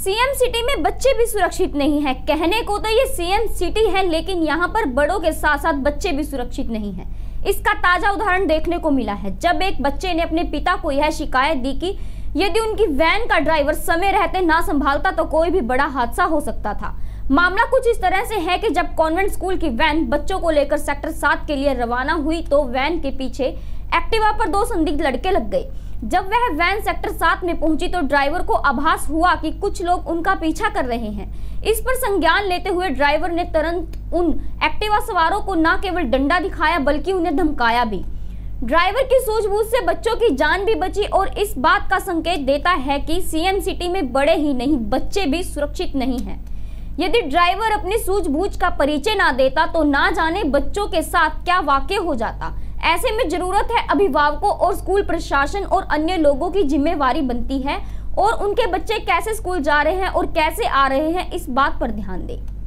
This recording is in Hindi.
सीएम सिटी में बच्चे भी सुरक्षित नहीं है। कहने को तो ये सीएम सिटी है, लेकिन यहाँ पर बड़ों के साथ साथ बच्चे भी सुरक्षित नहीं है। इसका ताज़ा उदाहरण देखने को मिला है। जब एक बच्चे ने अपने पिता को यह शिकायत दी कि यदि उनकी वैन का ड्राइवर समय रहते ना संभालता तो कोई भी बड़ा हादसा हो सकता था। मामला कुछ इस तरह से है कि जब कॉन्वेंट स्कूल की वैन बच्चों को लेकर सेक्टर सात के लिए रवाना हुई तो वैन के पीछे एक्टिवा पर दो संदिग्ध लड़के लग गए। जब वह वैन सेक्टर सात में पहुँची तो ड्राइवर को आभास हुआ कि कुछ लोग उनका पीछा कर रहे हैं। इस पर संज्ञान लेते हुए ड्राइवर ने तुरंत उन एक्टिवा सवारों को न केवल डंडा दिखाया, बल्कि उन्हें धमकाया भी। ड्राइवर की सूझबूझ से बच्चों की जान भी बची और इस बात का संकेत देता है कि सीएम सिटी में बड़े ही नहीं, बच्चे भी सुरक्षित नहीं हैं। यदि ड्राइवर अपनी सूझबूझ का परिचय ना देता तो ना जाने बच्चों के साथ क्या वाक्य हो जाता। ऐसे में ज़रूरत है अभिभावकों और स्कूल प्रशासन और अन्य लोगों की जिम्मेवारी बनती है और उनके बच्चे कैसे स्कूल जा रहे हैं और कैसे आ रहे हैं, इस बात पर ध्यान दें।